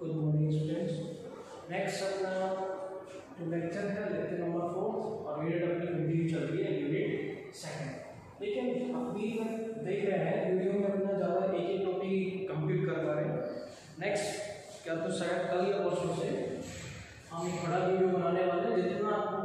Good morning students next अपना जो lecture है लेक्चर नंबर फोर और यूनिट अपनी कंटिन्यू चल रही है यूनिट सेकंड लेकिन अभी देख रहे हैं वीडियो में अपना ज़्यादा एक एक टॉपिक कंप्लीट कर पा रहे हैं। नेक्स्ट क्या तो शायद कल या परसों से हम एक बड़ा वीडियो बनाने वाले हैं, जितना आपको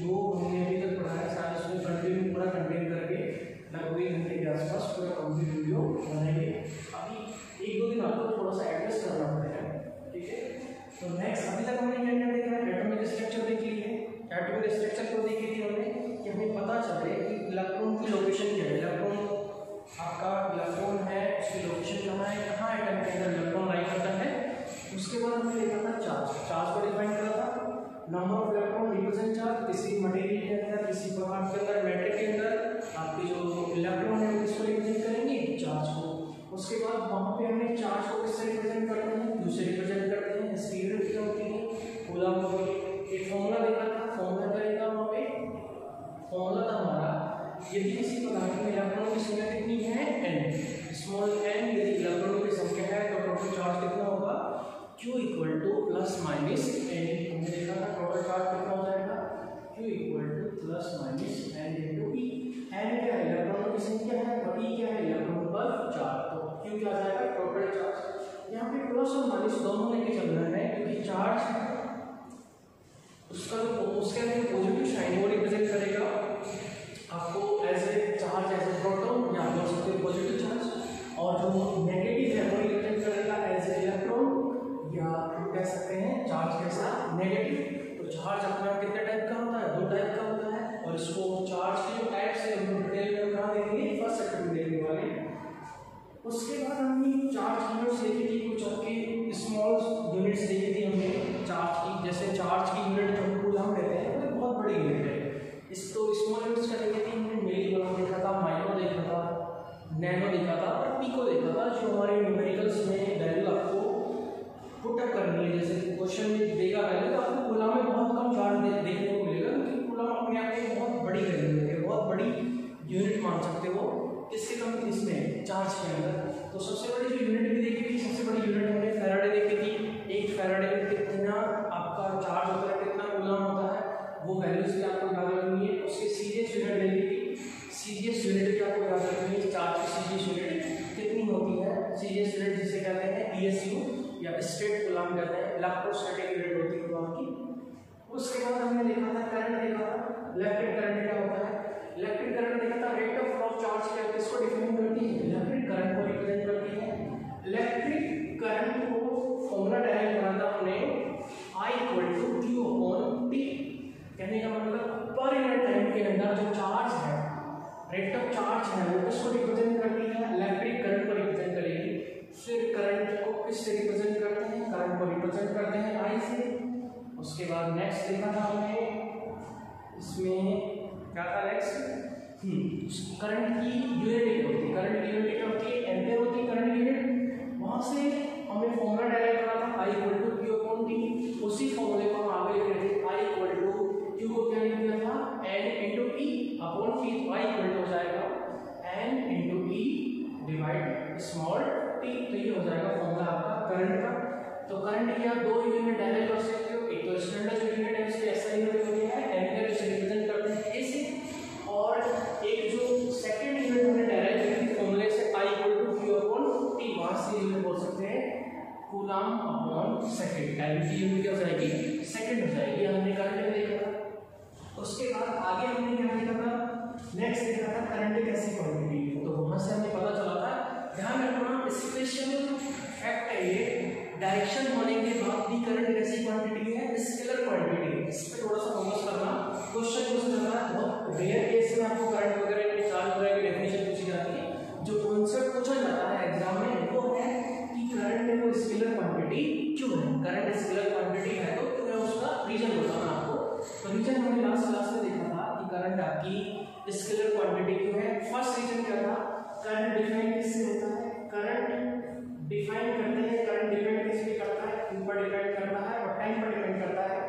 जो हमने अभी तक पढ़ाया, शायद उसमें कंटिन्यू पूरा कंटेन करके लगभग एक घंटे के आसपास पूरा कंप्लीट वीडियो बनाएँगे। अभी एक दो दिन आपको थोड़ा सा एडजस्ट करना पड़ेगा तो नेक्स्ट अभी तक हमने क्या क्या देखा है? एटॉमिक स्ट्रक्चर देख ली है। एटॉमिक स्ट्रक्चर को देखी थी हमने कि हमें पता चले कि इलेक्ट्रॉन की लोकेशन क्या है। इलेक्ट्रॉन आपका इलेक्ट्रॉन है, उसकी लोकेशन कहाँ है, कहाँ एटम के अंदर इलेक्ट्रॉन लाई करता है। उसके बाद हमने देखा था चार्ज चार्ज को डिफाइन करा था। Number of electron represent charge किसी मटेरियल के अंदर, किसी पदार्थ के अंदर मैटर के अंदर, आपके जो इलेक्ट्रॉन है, उसको रिप्रेजेंट करेंगे चार्ज को। उसके बाद वहाँ पे हमने चार्ज को किससे रिप्रेजेंट करते हैं, दूसरे रिप्रेजेंट करते हैं स्पीड क्या होती है होती है एक फॉर्मूला देखा था फॉर्मूला क्या लिखा वहाँ पे? फॉर्मूला था हमारा। यदि किसी पदार्थ में इलेक्ट्रॉन की संख्या कितनी है एन स्मॉल एन यदि इलेक्ट्रॉनों की संख्या है तो टोटल चार्ज कितना होगा? Q equal to plus minus N हमने देखा था टोटल चार्ज कितना हो? जाएगा Q equal to plus minus N into E N क्या है? इलेक्ट्रॉनों की संख्या है, और ई क्या है? इलेक्ट्रॉन पर चार्ज तो Q क्या आ जाएगा टोटल चार्ज यहाँ पे प्लस और माइनस दोनों लेके चल रहे हैं, क्योंकि चार्ज उसका जो उसके अंदर पॉजिटिव साइन वो रिप्रेजेंट करेगा। आपको as a charge as a proton या बोल सकते पॉजिटिव चार्ज और जो नेगेटिव है, वो रिप्रेजेंट करेगा एज ए इलेक्ट्रॉन या हम कह सकते हैं चार्ज के साथ नेगेटिव तो चार्ज अपना कितने टाइप का होता है? दो टाइप का होता है, और इसको चार्ज के उसके बाद हमने चार्ज यूनिट्स देखी थी कुछ आपकी स्मॉल यूनिट्स देखी थी हमने चार्ज की, जैसे चार्ज की यूनिट जो हम कूलम कहते हैं वो बहुत बड़ी यूनिट है। इस तो स्मॉल यूनिट्स का देखी थी हमने मिली वाला देखा था माइक्रो देखा था नैनो देखा था और पीको देखा था, जो हमारे न्यूमेरिकल्स में वैल्यू आपको पुटअप करनी है। जैसे क्वेश्चन में देगा वैल्यू तो आपको कूलम में बहुत कम चार्ज देखने को मिलेगा, क्योंकि कूलम अपने आप में बहुत बड़ी वैल्यू है बहुत बड़ी यूनिट मान सकते हो। इससे कम इसमें चार्ज के अंदर। तो सबसे बड़ी जो यूनिट भी देखी थी, सबसे बड़ी यूनिट हमने फेराडे देखी थी। एक फेराडे में कितना आपका चार्ज होता है, कितना कूलम होता है, वो वैल्यूज़ भी आपको याद रखनी है। उसकी सीरियस यूनिट देखी थी। सीरियस यूनिट भी आपको याद रखनी है चार्ज की सीरियस यूनिट कितनी होती है? सीरियस यूनिट जिसे कहते हैं ई या स्टेट कूलम कहते हैं। इलेक्ट्रोस्टैटिक यूनिट होती है आपकी। उसके बाद हमने देखा था करंट देखा था इलेक्ट्रिक टाइम यूनिट क्या हो जाएगी? सेकंड हो जाएगी, हमने करंट में देखा था उसके बाद आगे हमने क्या देखा था? नेक्स्ट देखा था करंट कैसी क्वांटिटी तो वहाँ से हमें पता चला था ध्यान रखना स्पेशल फैक्ट है ये डायरेक्शन होने के बाद भी करंट कैसी क्वांटिटी है स्केलर क्वांटिटी इस पे थोड़ा सा फोकस करना। क्वेश्चन रहा है बहुत रेयर केस में आपको करंट वगैरह के चार्ज वगैरह की डेफिनेशन पूछी जाती है। जो कॉन्सेप्ट पूछा जाता है एग्ज़ाम में, वो है कि करंट में वो स्केलर क्वांटिटी क्यों है। करंट स्केलर क्वांटिटी है तो मैं उसका रीजन बताऊँ आपको। तो रीजन हमने लास्ट क्लास में देखा था कि करंट आपकी स्केलर क्वांटिटी क्यों है। फ़र्स्ट रीजन क्या था? करंट डिफाइन किससे होता है? करंट डिफाइन करते हैं करंट डिपेंड किस पे करता है? Q पर डिपेंड करता है और टाइम पर डिपेंड करता है।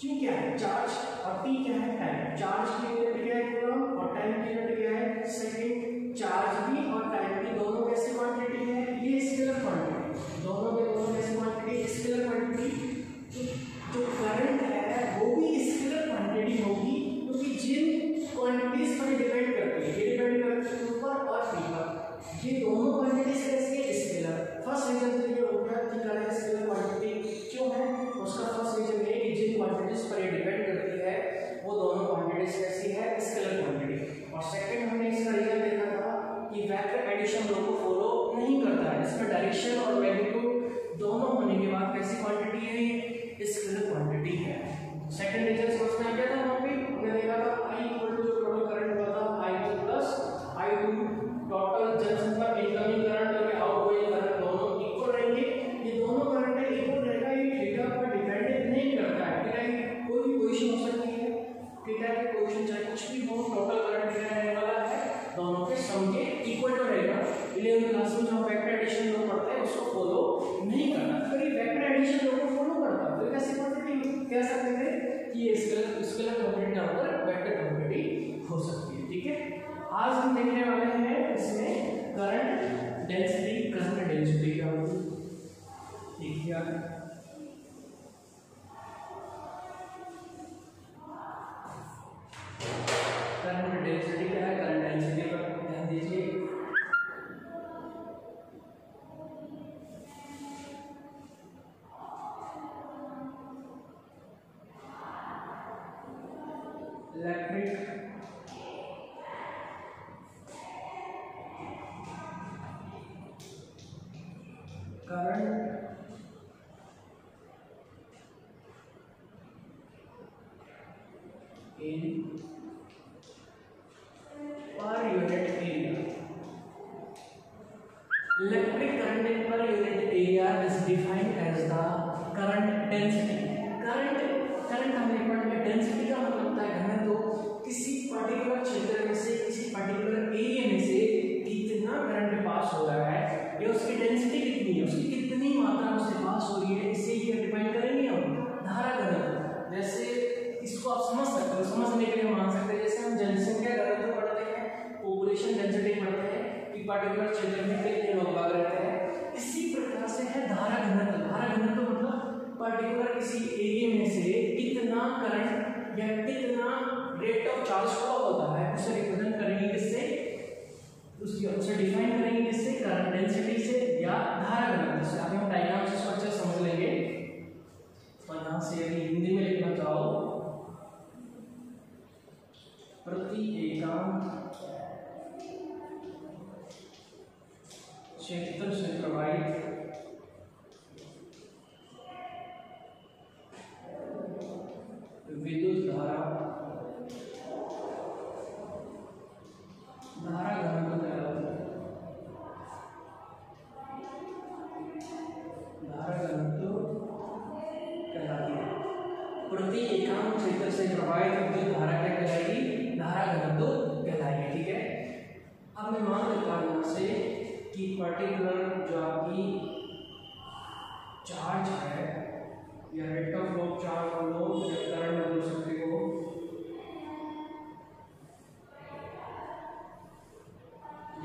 Q क्या है? चार्ज और t क्या है? टाइम चार्ज की यूनिट क्या है कूलम और टाइम की यूनिट क्या है? सेकंड चार्ज भी और टाइम भी दोनों कैसी क्वांटिटी है, ये स्केलर क्वांटिटी दोनों के दोनों कैसी क्वांटिटी स्केलर क्वांटिटी जो करंट है, वो भी स्केलर क्वांटिटी होगी, क्योंकि जिन क्वांटिटीज पर डिपेंड करती है, ये डिपेंड करती है ऊपर और नीचे। ये दोनों Electric current in per unit area is defined as the current density. Current current हमने पढ़ा है density का मतलब होता है घनत्व तो किसी पर्टिकुलर क्षेत्र में से, किसी पर्टिकुलर एरिया में से कितना करंट पास हो रहा है, या उसकी डेंसिटी कितनी है, उसकी कितनी मात्रा उससे पास हो रही है इससे ये डिपेंड करेंगे हम, धारा घनत्व जैसे इसको आप समझ सकते हो, समझने के लिए मान सकते हैं, जैसे हम जनसंख्या घनत्व पढ़ते हैं पॉपुलेशन डेंसिटी पढ़ते हैं कि पर्टिकुलर क्षेत्र में कितने लोग बाग रहते हैं? इसी प्रकार से है धारा घनत्व। धारा घनत्व मतलब पर्टिकुलर किसी एरिया में से कितना करंट या कितना रेट ऑफ़ चार्ज फ्लो होता है, उसे रिप्रेजेंट करेंगे किससे? उसकी उसे डिफाइन करेंगे किससे? करंट डेंसिटी से या धारा घनत्व से। अभी हम डायग्राम से अच्छे समझ लेंगे। और यहाँ से यदि हिंदी में लिखना चाहो, प्रति एकांक क्षेत्र से प्रवाहित विद्युत धारा धारा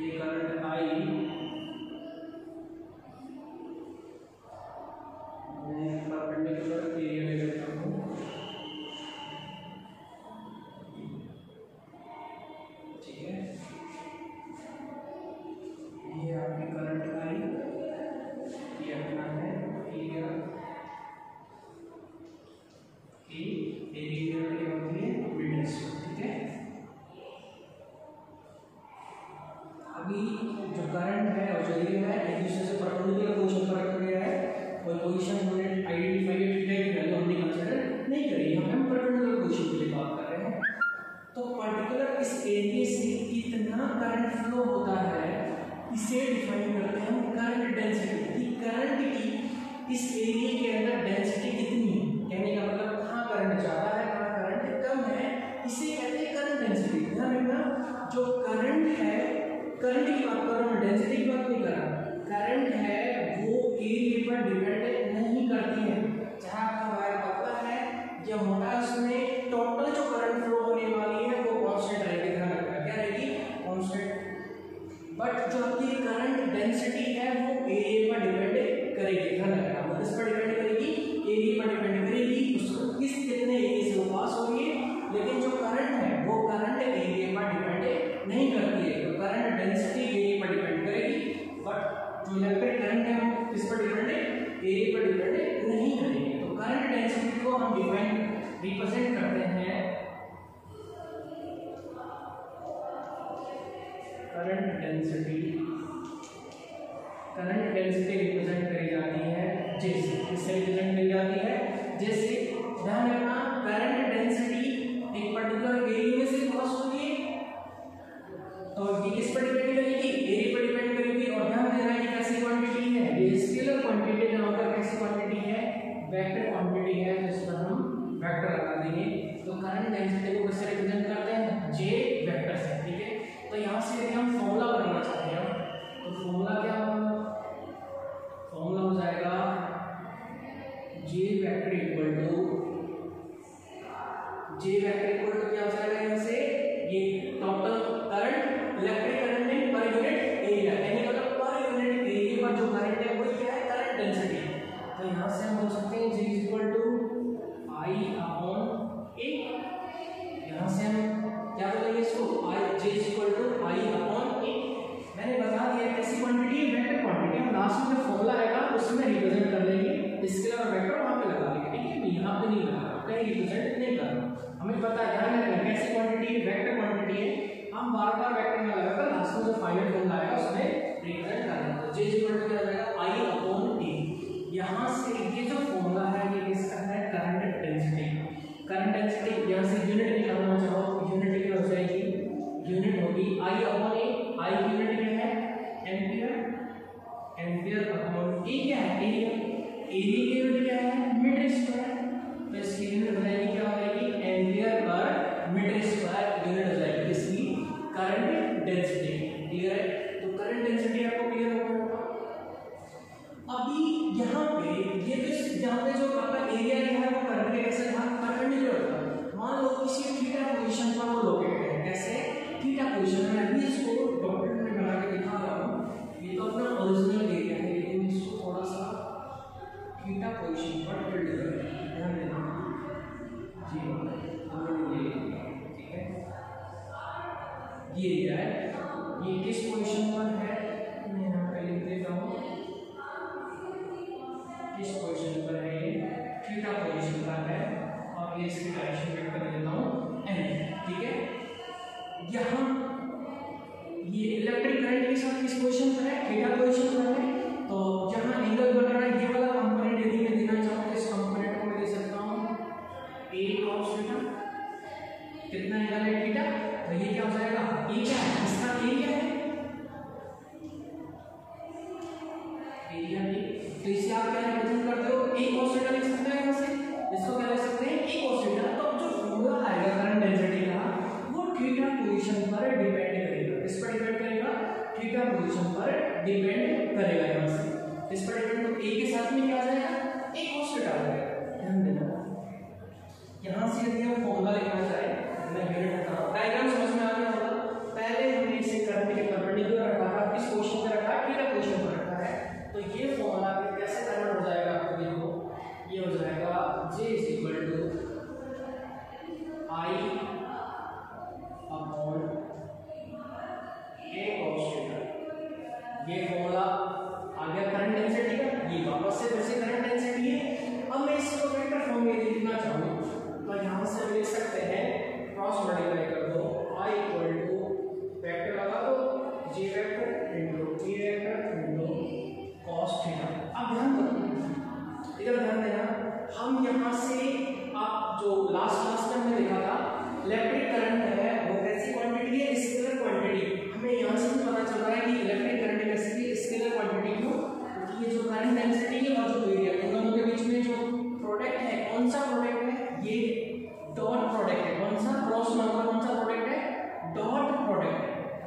ये करंट आई इस एरिया के अंदर डेंसिटी कितनी है? कहने का मतलब कहाँ करंट ज़्यादा है, कहाँ करंट कम है, इसे कहते हैं करंट डेंसिटी ध्यान रखना, जो करंट है करंट की बात कर रहा हूँ डेंसिटी की बात नहीं कर रहा करंट है, वो एरिया पर डिपेंड नहीं करती है। जहाँ का वायर पतला है, या मोटा उसमें current density current density represent करी जाती है जैसे किससे रिप्रेजेंट करी जाती है जैसे ध्यान रखना करंट डेंसिटी एक पर्टिकुलर एरिया में से पास होगी। तो ये किस पर डिपेंड करेगी? एरिया पर डिपेंड करेगी और ध्यान देना ये कैसी क्वांटिटी है। ये स्केलर क्वांटिटी जहाँ पर कैसी क्वांटिटी है? वेक्टर क्वांटिटी है जिस पर हम वेक्टर लगा देंगे। तो करंट डेंसिटी को किससे रिप्रेजेंट करते हैं? जे वेक्टर से, ठीक है? तो यहाँ से यदि हम फॉर्मूला बनाना चाहते हैं। तो फॉर्मूला क्या होगा? हमें पता है ध्यान रखना कैसी क्वांटिटी है वेक्टर क्वांटिटी है। हम बार बार वेक्टर में लगाकर लास्ट में जो फाइनल फॉर्मूला आएगा, उसमें रिप्रेजेंट कर देंगे तो j इक्वल टू क्या जाएगा? I अपॉन a यहाँ से ये जो फॉर्मूला है, ये किसका है? करंट डेंसिटी करंट डेंसिटी यहाँ से यूनिट निकालना चाहो यूनिट क्या हो जाएगी? यूनिट होगी। I अपॉन i की यूनिट क्या है? एम्पियर एम्पियर अपॉन a क्या है? एरिया एरिया क्या है? मीटर स्क्वायर तो इसकी यूनिट हो जाएगी क्या हो जाएगी ampere per metre square unit हो जाएगी इसकी करंट डेंसिटी किस पोजीशन पर है ये थीटा पोजीशन पर है, और ये इसकी डायरेक्शन वेक्टर कर देता हूँ एन ठीक है? यहाँ, ये इलेक्ट्रिक करंट के साथ किस पोजीशन पर है थीटा पोजीशन पर है तो जहाँ एंगल बन रहा है, ये वाला कंपोनेंट यदि मैं देना चाहूँ तो इस कंपोनेंट को मैं दे सकता हूँ, a cos थीटा कितना एंगल है थीटा तो ये क्या हो जाएगा ये क्या है? इसका एरिया है? ये डेंसिटी और जो एरिया इन दोनों के बीच में जो प्रोडक्ट है, कौन सा प्रोडक्ट है, ये डॉट प्रोडक्ट है। कौन सा क्रॉस नंबर कौन सा प्रोडक्ट है डॉट प्रोडक्ट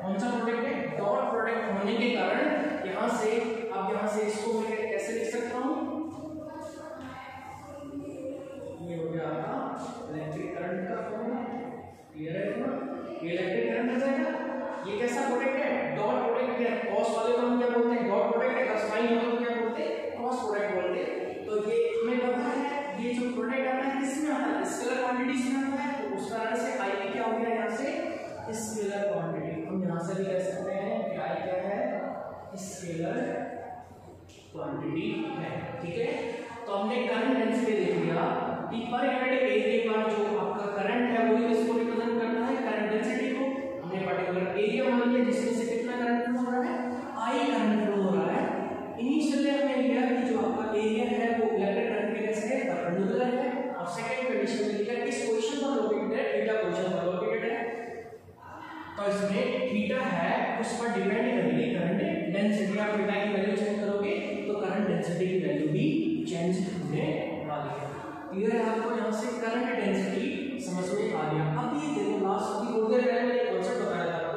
कौन सा प्रोडक्ट है डॉट प्रोडक्ट होने के कारण यहाँ से, अब यहाँ से इसको मैं कैसे लिख सकता हूँ? ये हो गया आपका इलेक्ट्रिक करंट का फॉर्मूला क्लियर है इलेक्ट्रिक करंट हो जाएगा। ये कैसा प्रोडक्ट है? डॉट प्रोडक्ट है। क्रॉस वाले को हम क्या बोलते हैं? डॉट प्रोडक्ट है। साइन वाले को क्या बोलते क्रॉस प्रोडक्ट बोलते हैं। तो ये हमें पता है, ये जो प्रोडक्ट आता है, किसमें आता है? स्केलर क्वांटिटीज में आता है? तो उस कारण से आई क्या हो गया यहाँ से? स्केलर क्वांटिटी हम यहाँ से भी कह सकते हैं कि आई क्या है? स्केलर क्वांटिटी है, ठीक है? तो हमने करंट डेंसिटी देख लिया। कि पर यूनिट एरिया पर जो आपका करंट है, वो इसको रिप्रेजेंट करता है करंट डेंसिटी को। हमने पर्टिकुलर एरिया मान लिया, जिसमें से कितना करंट फ्लो हो रहा है? आई करंट इनिशियली हमने लिया कि जो आपका एरिया है वो इलेक्ट्रिक करंट के परपेंडिकुलर है और सेकंड कंडीशन में लिया किस पोजीशन पर लोकेटेड है थीटा पोजीशन पर लोकेटेड है तो इसमें थीटा है, उस पर डिपेंड करेगी करंट डेंसिटी आप थीटा की वैल्यू चेंज करोगे तो करंट डेंसिटी की वैल्यू भी चेंज होने वाली है। क्लियर है आपको? यहाँ से करंट डेंसिटी समझ में आ गया। अब ये देखो लास्ट की पहले मैंने कॉन्सेप्ट बताया था।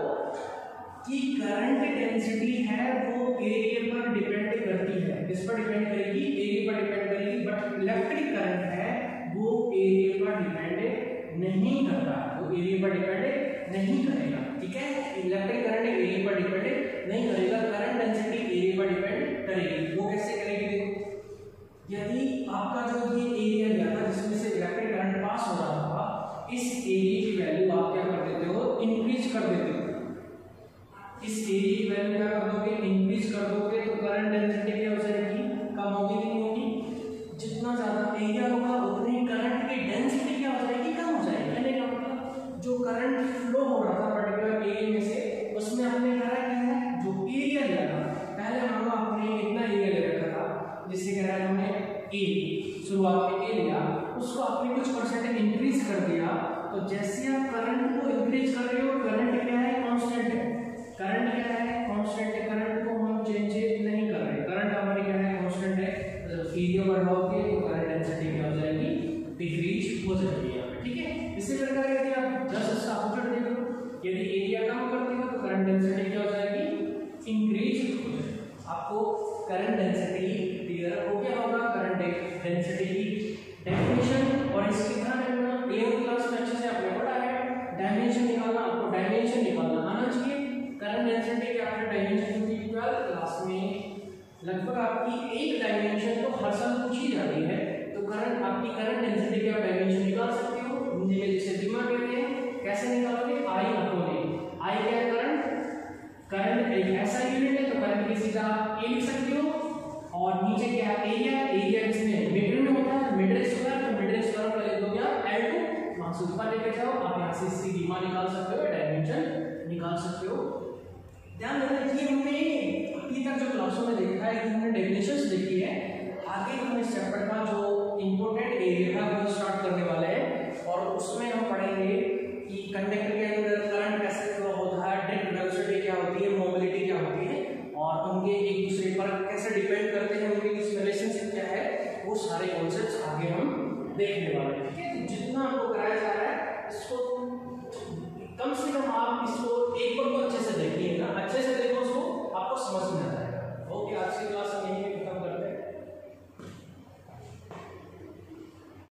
कि करंट डेंसिटी है वो एरिया पर डिपेंड करती है। किस पर डिपेंड करेगी? एरिया पर डिपेंड करेगी बट इलेक्ट्रिक करंट है, वो एरिया पर डिपेंड नहीं करता। वो एरिया पर डिपेंड नहीं करेगा, ठीक है? इलेक्ट्रिक करंट एरिया पर डिपेंड नहीं करेगा करंट डेंसिटी एरिया पर डिपेंड करेगी। वो कैसे करेगी देखो? यदि आपका जो ये एरिया लिया था, जिसमें से इलेक्ट्रिक करंट पास हो रहा था, इस एरिया की वैल्यू आप क्या कर देते हो? इंक्रीज कर देते हो। इस वैल्यू क्या कर दोगे? इंक्रीज कर दोगे तो करंट डेंसिटी क्या हो जाएगी? कम होगी कि नहीं होगी? जितना ज़्यादा एरिया होगा, उतनी करंट की डेंसिटी क्या हो जाएगी? कम हो जाएगी। कहने का मतलब जो करंट फ्लो हो रहा था पर्टिकुलर एरिया में से, उसमें हमने करा क्या है? जो एरिया लिया था। पहले मान लो आपने इतना एरिया ले रखा था, जिससे कह रहा है हमने? ए शुरुआत में ए लिया। उसको आपने कुछ परसेंट इंक्रीज कर दिया। तो जैसे आप करंट को इंक्रीज कर रहे हो करंट क्लास में लगभग आपकी एक डायमेंशन तो हर साल पूछी जाती है। तो करंट आपकी करंट डेंसिटी के आप डायमेंशन निकाल सकते हो? हिंदी में जिसे कहते हैं। कैसे निकालोगे? आई अपॉन आई क्या करंट करंट एक ऐसा यूनिट है तो करंट की सीधा ए लिख सकते हो। और नीचे क्या एरिया एरिया जिसमें मीटर में होता है मीटर स्क्वायर तो मीटर स्क्वायर का लिख दोगे आप एल टू मार्क्स ऊपर लेके जाओ। आप यहाँ से सीमा निकाल सकते हो डायमेंशन निकाल सकते हो। ध्यान देना कि हमने अभी तक जो क्लासों में देखा है हमने डेफिनेशंस देखी है, आगे हम इस चैप्टर का जो इम्पोर्टेंट एरिया है वो स्टार्ट करने वाले हैं। और उसमें हम पढ़ेंगे कि कंडक्टर के अंदर करंट कैसे फ्लो होता है डेट वेलोसिटी क्या होती है मोबिलिटी क्या होती है, और उनके एक दूसरे पर कैसे डिपेंड करते हैं, उनके बीच रिलेशनशिप क्या है, वो सारे कॉन्सेप्ट आगे हम देखने वाले हैं। ठीक है तो जितना आपको कराया जा रहा है, इसको कम से कम आप इसको एक बार को तो अच्छे से देखिए अच्छे से देखो समझ में आ जाएगा ओके आज की क्लास यहीं